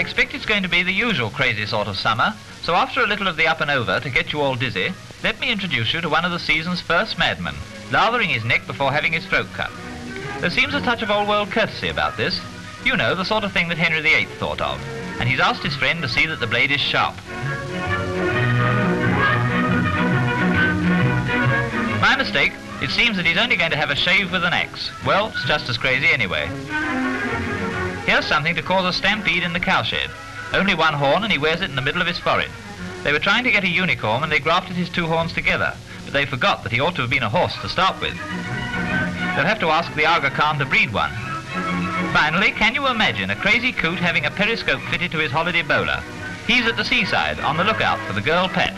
I expect it's going to be the usual crazy sort of summer, so after a little of the up and over to get you all dizzy, let me introduce you to one of the season's first madmen, lathering his neck before having his throat cut. There seems a touch of old-world courtesy about this. You know, the sort of thing that Henry VIII thought of. And he's asked his friend to see that the blade is sharp. My mistake. It seems that he's only going to have a shave with an axe. Well, it's just as crazy anyway. Here's something to cause a stampede in the cowshed. Only one horn and he wears it in the middle of his forehead. They were trying to get a unicorn and they grafted his two horns together, but they forgot that he ought to have been a horse to start with. They'll have to ask the Aga Khan to breed one. Finally, can you imagine a crazy coot having a periscope fitted to his holiday bowler? He's at the seaside on the lookout for the girl pet.